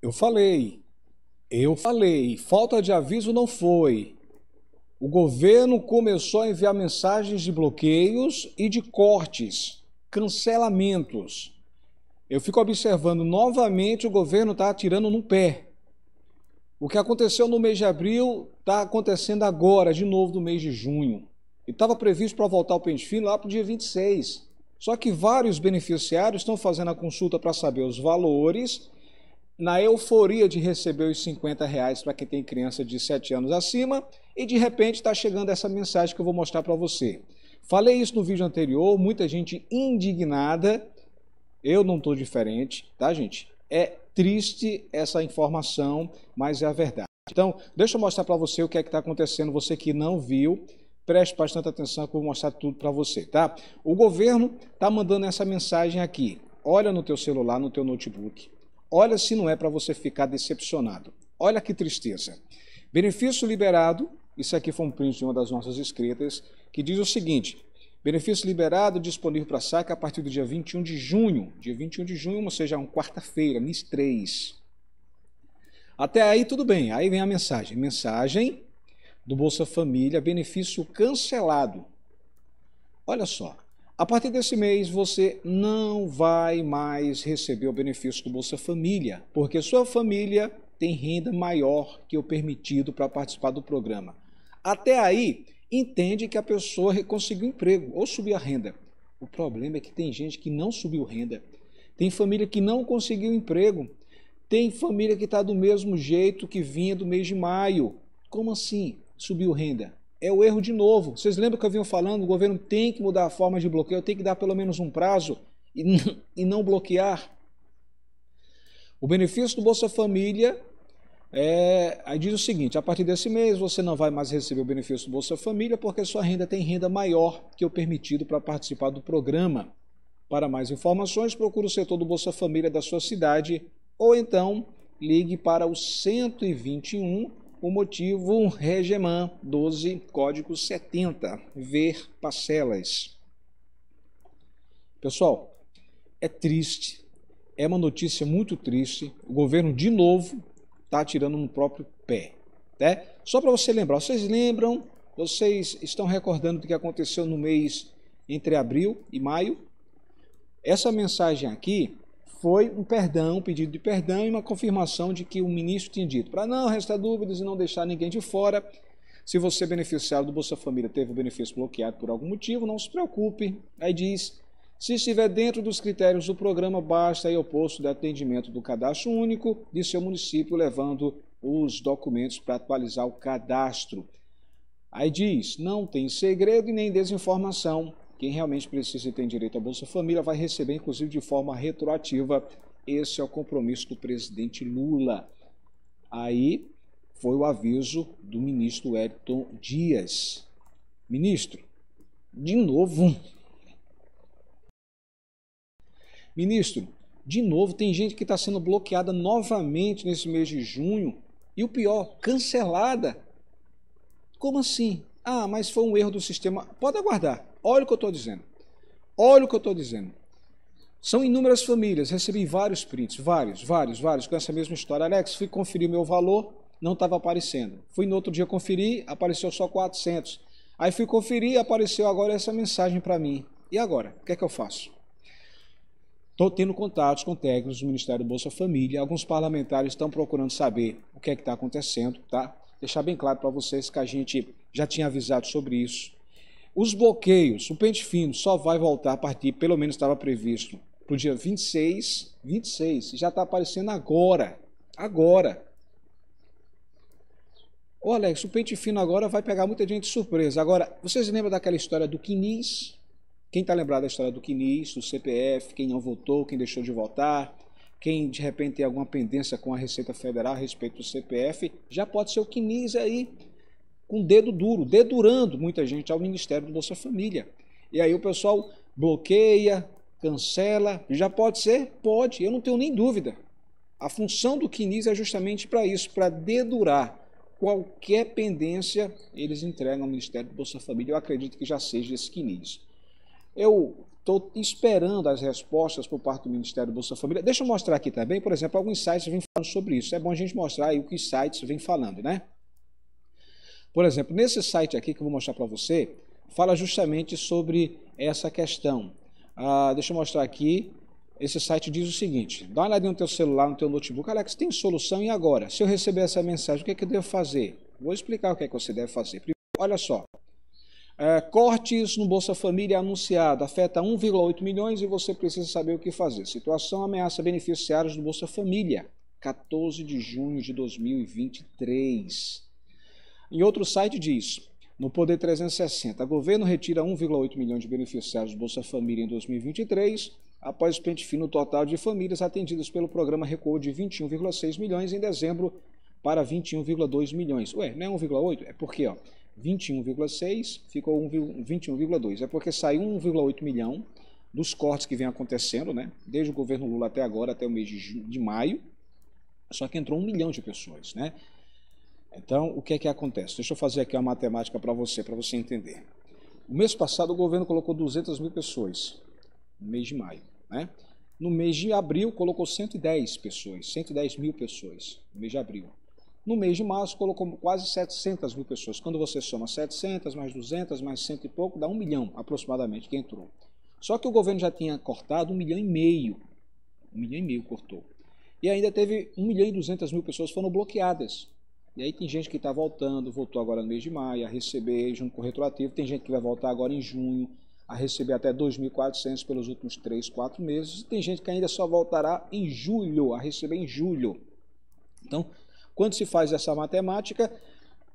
Eu falei. Eu falei. Falta de aviso não foi. O governo começou a enviar mensagens de bloqueios e de cortes, cancelamentos. Eu fico observando novamente o governo está atirando no pé. O que aconteceu no mês de abril está acontecendo agora, de novo no mês de junho. E estava previsto para voltar o pente fino lá para o dia 26. Só que vários beneficiários estão fazendo a consulta para saber os valores, na euforia de receber os 50 reais para quem tem criança de 7 anos acima, e de repente está chegando essa mensagem que eu vou mostrar para você. Falei isso no vídeo anterior, muita gente indignada. Eu não estou diferente, tá, gente? É triste essa informação, mas é a verdade. Então, deixa eu mostrar para você o que é que está acontecendo. Você que não viu, preste bastante atenção que eu vou mostrar tudo para você, tá? O governo está mandando essa mensagem aqui. Olha no teu celular, no teu notebook. Olha se não é para você ficar decepcionado. Olha que tristeza. Benefício liberado, isso aqui foi um print de uma das nossas escritas, que diz o seguinte: benefício liberado disponível para saque a partir do dia 21 de junho. Dia 21 de junho, ou seja, uma quarta-feira, mês 3. Até aí tudo bem. Aí vem a mensagem. Mensagem do Bolsa Família, benefício cancelado. Olha só, a partir desse mês você não vai mais receber o benefício do Bolsa Família, porque sua família tem renda maior que o permitido para participar do programa. Até aí, entende que a pessoa conseguiu emprego ou subiu a renda. O problema é que tem gente que não subiu renda, tem família que não conseguiu emprego, tem família que está do mesmo jeito que vinha do mês de maio. Como assim? subiu renda. É o erro de novo. Vocês lembram que eu vinha falando? O governo tem que mudar a forma de bloqueio, tem que dar pelo menos um prazo e não bloquear. O benefício do Bolsa Família é, aí diz o seguinte: a partir desse mês você não vai mais receber o benefício do Bolsa Família porque sua renda tem renda maior que o permitido para participar do programa. Para mais informações, procure o setor do Bolsa Família da sua cidade ou então ligue para o 121 o motivo Regeman 12, código 70, ver parcelas. Pessoal, é triste, é uma notícia muito triste. O governo, de novo, está tirando no próprio pé. Né? Só para você lembrar, vocês lembram, vocês estão recordando do que aconteceu no mês entre abril e maio? Essa mensagem aqui foi um perdão, um pedido de perdão e uma confirmação de que o ministro tinha dito para não restar dúvidas e não deixar ninguém de fora. Se você beneficiário do Bolsa Família teve o benefício bloqueado por algum motivo, não se preocupe. Aí diz, se estiver dentro dos critérios do programa, basta ir ao posto de atendimento do cadastro único de seu município, levando os documentos para atualizar o cadastro. Aí diz, não tem segredo e nem desinformação. Quem realmente precisa e tem direito à Bolsa Família vai receber, inclusive, de forma retroativa. Esse é o compromisso do presidente Lula. Aí foi o aviso do ministro Wellington Dias. Ministro, de novo. Ministro, de novo, tem gente que está sendo bloqueada novamente nesse mês de junho. E o pior, cancelada. Como assim? Ah, mas foi um erro do sistema. Pode aguardar. Olha o que eu estou dizendo. Olha o que eu estou dizendo. São inúmeras famílias, recebi vários prints, vários, vários, vários, com essa mesma história. Alex, fui conferir meu valor, não estava aparecendo. Fui no outro dia conferir, apareceu só 400. Aí fui conferir, apareceu agora essa mensagem para mim. E agora? O que é que eu faço? Estou tendo contatos com técnicos do Ministério do Bolsa Família. Alguns parlamentares estão procurando saber o que é que está acontecendo, tá? Deixar bem claro para vocês que a gente já tinha avisado sobre isso. Os bloqueios, o pente fino só vai voltar a partir, pelo menos estava previsto, para o dia 26, 26, já está aparecendo agora, agora. Ô Alex, o pente fino agora vai pegar muita gente de surpresa. Agora, vocês lembram daquela história do Quinis? Quem está lembrado da história do Quinis, do CPF, quem não votou, quem deixou de votar, quem de repente tem alguma pendência com a Receita Federal a respeito do CPF, já pode ser o Quinis aí com dedo duro, dedurando muita gente ao Ministério do Bolsa Família. E aí o pessoal bloqueia, cancela. Já pode ser? Pode, eu não tenho nem dúvida. A função do CNIS é justamente para isso, para dedurar qualquer pendência, eles entregam ao Ministério do Bolsa Família. Eu acredito que já seja esse CNIS. Eu estou esperando as respostas por parte do Ministério do Bolsa Família. Deixa eu mostrar aqui também, por exemplo, alguns sites vêm falando sobre isso. É bom a gente mostrar aí o que os sites vêm falando, né? Por exemplo, nesse site aqui que eu vou mostrar para você, fala justamente sobre essa questão. Ah, deixa eu mostrar aqui. Esse site diz o seguinte: dá uma olhadinha no teu celular, no teu notebook. Alex, tem solução e agora? Se eu receber essa mensagem, o que, é que eu devo fazer? Vou explicar o que é que você deve fazer. Primeiro, olha só. É, cortes no Bolsa Família anunciado afeta 1,8 milhões e você precisa saber o que fazer. Situação ameaça beneficiários do Bolsa Família. 14 de junho de 2023. Em outro site diz: no Poder 360, o governo retira 1,8 milhão de beneficiários do Bolsa Família em 2023, após o pente fino total de famílias atendidas pelo programa recuou de 21,6 milhões em dezembro para 21,2 milhões. Ué, não é 1,8? É porque, ó, 21,6 ficou 21,2. É porque saiu 1,8 milhão dos cortes que vem acontecendo, né? Desde o governo Lula até agora, até o mês de, de maio, só que entrou um milhão de pessoas, né? Então, o que é que acontece? Deixa eu fazer aqui uma matemática para você, para você entender. O mês passado, o governo colocou 200 mil pessoas, no mês de maio. Né? No mês de abril, colocou 110 pessoas, 110 mil pessoas, no mês de abril. No mês de março, colocou quase 700 mil pessoas. Quando você soma 700, mais 200, mais cento e pouco, dá um milhão, aproximadamente, que entrou. Só que o governo já tinha cortado um milhão e meio. Um milhão e meio cortou. E ainda teve um milhão e duzentas mil pessoas foram bloqueadas. E aí tem gente que está voltando, voltou agora no mês de maio, a receber junto com o retroativo. Tem gente que vai voltar agora em junho, a receber até 2.400 pelos últimos 3, 4 meses. E tem gente que ainda só voltará em julho, a receber em julho. Então, quando se faz essa matemática,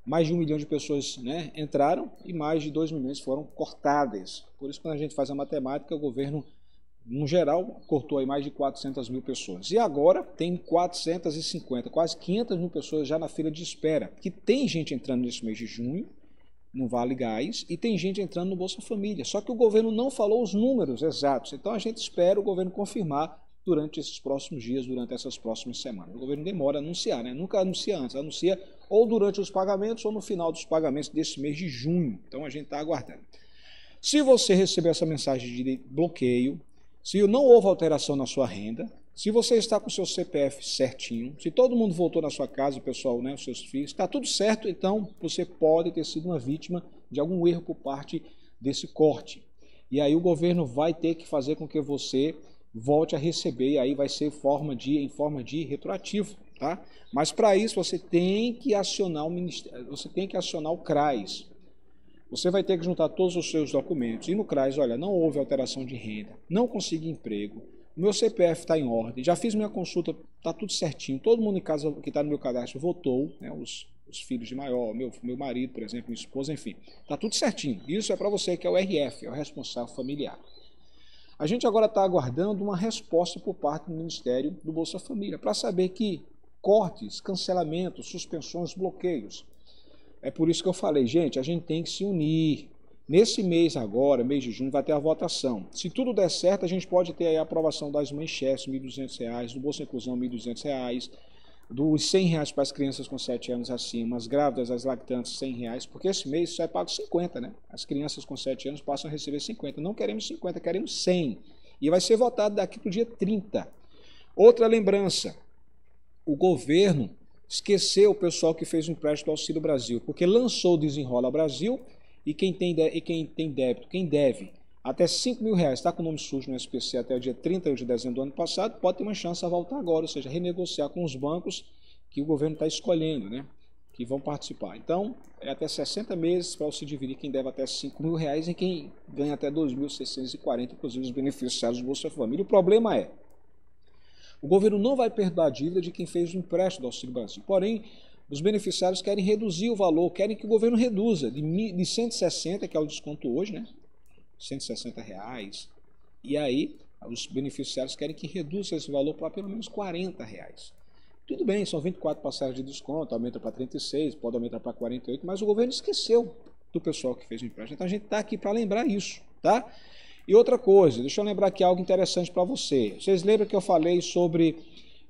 mais de um milhão de pessoas né, entraram e mais de 2 milhões foram cortadas. Por isso, quando a gente faz a matemática, o governo no geral, cortou aí mais de 400 mil pessoas. E agora tem 450, quase 500 mil pessoas já na fila de espera. Que tem gente entrando nesse mês de junho, no Vale Gás, e tem gente entrando no Bolsa Família. Só que o governo não falou os números exatos. Então a gente espera o governo confirmar durante esses próximos dias, durante essas próximas semanas. O governo demora a anunciar, né? Nunca anuncia antes, anuncia ou durante os pagamentos ou no final dos pagamentos desse mês de junho. Então a gente está aguardando. Se você receber essa mensagem de bloqueio, se não houve alteração na sua renda, se você está com o seu CPF certinho, se todo mundo voltou na sua casa, o pessoal, né, os seus filhos, está tudo certo, então você pode ter sido uma vítima de algum erro por parte desse corte. E aí o governo vai ter que fazer com que você volte a receber, e aí vai ser forma de, em forma de retroativo. Tá? Mas para isso você tem que acionar o você tem que acionar o CRAS, você vai ter que juntar todos os seus documentos. E no CRAS, olha, não houve alteração de renda, não consegui emprego, meu CPF está em ordem, já fiz minha consulta, está tudo certinho, todo mundo em casa que está no meu cadastro votou, né, os, os filhos de maior, meu, meu marido, por exemplo, minha esposa, enfim, está tudo certinho. Isso é para você que é o RF, é o responsável familiar. A gente agora está aguardando uma resposta por parte do Ministério do Bolsa Família para saber que cortes, cancelamentos, suspensões, bloqueios é por isso que eu falei, gente, a gente tem que se unir. Nesse mês agora, mês de junho, vai ter a votação. Se tudo der certo, a gente pode ter a aprovação das manchetes, R$ 1.200, do Bolsa Inclusão, R$ 1.200, dos R$ reais para as crianças com 7 anos acima, as grávidas, as lactantes, R$ reais, porque esse mês só é pago 50, né? As crianças com 7 anos passam a receber 50. Não queremos 50, queremos 100. E vai ser votado daqui para o dia 30. Outra lembrança, o governo esqueceu o pessoal que fez o empréstimo do Auxílio Brasil, porque lançou o Desenrola Brasil e quem tem, de, e quem tem débito, quem deve até 5 mil reais, está com o nome sujo no SPC até o dia 31 de dezembro do ano passado, pode ter uma chance a voltar agora, ou seja, renegociar com os bancos que o governo está escolhendo, né? Que vão participar. Então, é até 60 meses para se dividir quem deve até 5 mil reais e quem ganha até 2.640, inclusive os beneficiários do Bolsa Família. O problema é, o governo não vai perdoar a dívida de quem fez o empréstimo do Auxílio Brasil. Porém, os beneficiários querem reduzir o valor, querem que o governo reduza de, de 160, que é o desconto hoje, né? 160 reais. E aí, os beneficiários querem que reduza esse valor para pelo menos 40 reais. Tudo bem, são 24 passagens de desconto, aumenta para 36, pode aumentar para 48, mas o governo esqueceu do pessoal que fez o empréstimo. Então a gente está aqui para lembrar isso, tá? E outra coisa, deixa eu lembrar aqui algo interessante para você. Vocês lembram que eu falei sobre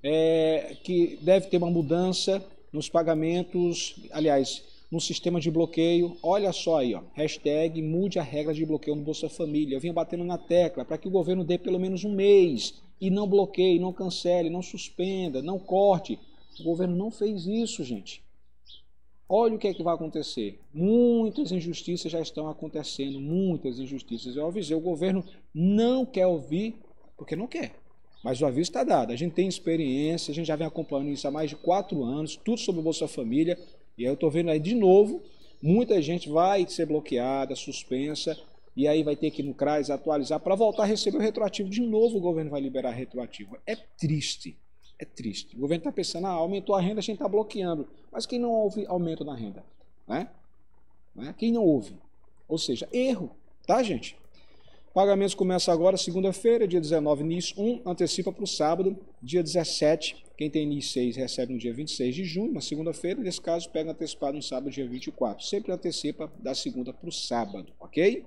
é, que deve ter uma mudança nos pagamentos, aliás, no sistema de bloqueio. Olha só aí, ó, hashtag mude a regra de bloqueio no Bolsa Família. Eu vinha batendo na tecla para que o governo dê pelo menos um mês e não bloqueie, não cancele, não suspenda, não corte. O governo não fez isso, gente. Olha o que é que vai acontecer. Muitas injustiças já estão acontecendo, muitas injustiças. Eu avisei, o governo não quer ouvir porque não quer. Mas o aviso está dado. A gente tem experiência, a gente já vem acompanhando isso há mais de quatro anos, tudo sobre o Bolsa Família. E aí eu estou vendo aí de novo, muita gente vai ser bloqueada, suspensa, e aí vai ter que ir no CRAS atualizar para voltar a receber o retroativo. De novo o governo vai liberar retroativo. É triste. É triste. O governo está pensando, ah, aumentou a renda, a gente está bloqueando. Mas quem não houve aumento na renda? Né? né? Quem não houve? Ou seja, erro, tá, gente? Pagamentos começam agora, segunda-feira, dia 19, NIS 1, antecipa para o sábado, dia 17. Quem tem NIS 6 recebe no dia 26 de junho, na segunda-feira. Nesse caso, pega antecipado no sábado, dia 24. Sempre antecipa da segunda para o sábado, ok?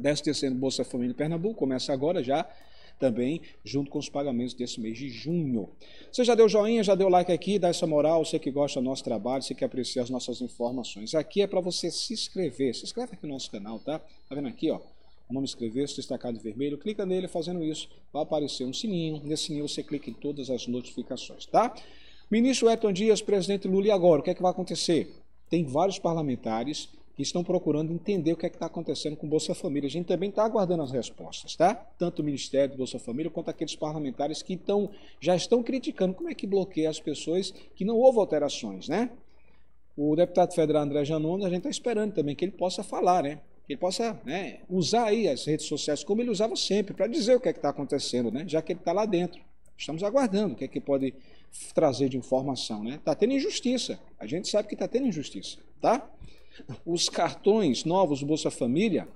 13 terceiro Bolsa Família Pernambuco começa agora já também junto com os pagamentos desse mês de junho. Você já deu joinha, já deu like aqui, dá essa moral, você que gosta do nosso trabalho, você que aprecia as nossas informações. Aqui é para você se inscrever. Se inscreve aqui no nosso canal, tá? Tá vendo aqui, ó? O nome inscrever-se destacado em vermelho, clica nele, fazendo isso, vai aparecer um sininho. Nesse sininho você clica em todas as notificações, tá? Ministro Edson Dias, presidente Lula, e agora? O que é que vai acontecer? Tem vários parlamentares que estão procurando entender o que é está acontecendo com Bolsa Família. A gente também está aguardando as respostas, tá? Tanto o Ministério do Bolsa Família quanto aqueles parlamentares que estão, já estão criticando como é que bloqueia as pessoas que não houve alterações, né? O deputado federal André Janones, a gente está esperando também que ele possa falar, né? Que ele possa né, usar aí as redes sociais como ele usava sempre, para dizer o que é está acontecendo, né? Já que ele está lá dentro. Estamos aguardando o que é que pode trazer de informação, né? Está tendo injustiça. A gente sabe que está tendo injustiça, tá? Os cartões novos Bolsa Família,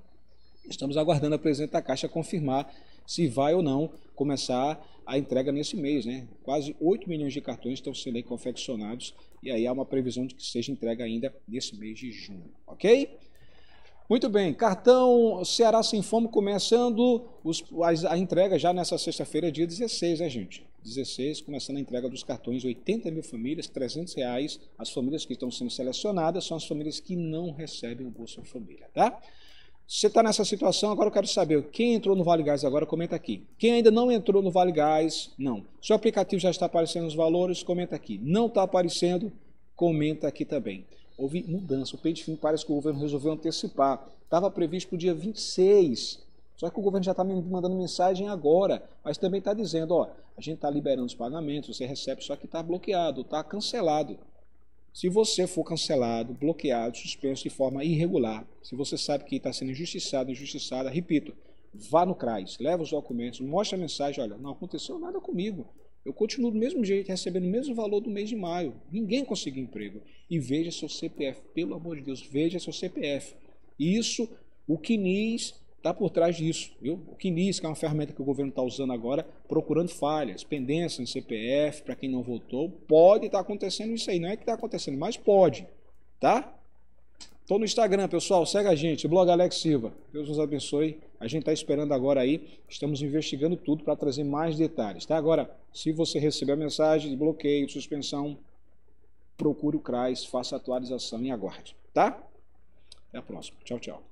estamos aguardando a presidente da Caixa confirmar se vai ou não começar a entrega nesse mês. Né? Quase 8 milhões de cartões estão sendo aí confeccionados e aí há uma previsão de que seja entregue ainda nesse mês de junho. Ok? Muito bem, cartão Ceará Sem Fome começando os, a, a entrega já nessa sexta-feira, dia 16, né, gente? 16, começando a entrega dos cartões, 80 mil famílias, 300 reais. As famílias que estão sendo selecionadas são as famílias que não recebem o Bolsa Família, tá? Você está nessa situação, agora eu quero saber, quem entrou no Vale Gás agora, comenta aqui. Quem ainda não entrou no Vale Gás, não. Se o aplicativo já está aparecendo os valores, comenta aqui. Não está aparecendo, comenta aqui também. Houve mudança, o pente fim parece que o governo resolveu antecipar. Estava previsto para o dia 26, só que o governo já está me mandando mensagem agora, mas também está dizendo, ó, a gente está liberando os pagamentos, você recebe, só que está bloqueado, está cancelado. Se você for cancelado, bloqueado, suspenso de forma irregular, se você sabe que está sendo injustiçado, injustiçada, repito, vá no CRAS, leva os documentos, mostre a mensagem, olha, não aconteceu nada comigo. Eu continuo do mesmo jeito, recebendo o mesmo valor do mês de maio. Ninguém conseguiu emprego. E veja seu CPF, pelo amor de Deus, veja seu CPF. Isso, o CNIS está por trás disso. Viu? O KINIS, que é uma ferramenta que o governo está usando agora, procurando falhas, pendências no CPF, para quem não votou, pode estar tá acontecendo isso aí. Não é que está acontecendo, mas pode. Tá? Estou no Instagram, pessoal. Segue a gente, blog Alex Silva. Deus nos abençoe. A gente está esperando agora aí. Estamos investigando tudo para trazer mais detalhes. Tá? Agora, se você receber a mensagem de bloqueio, suspensão, procure o CRAS, faça a atualização e aguarde. Tá? Até a próxima. Tchau, tchau.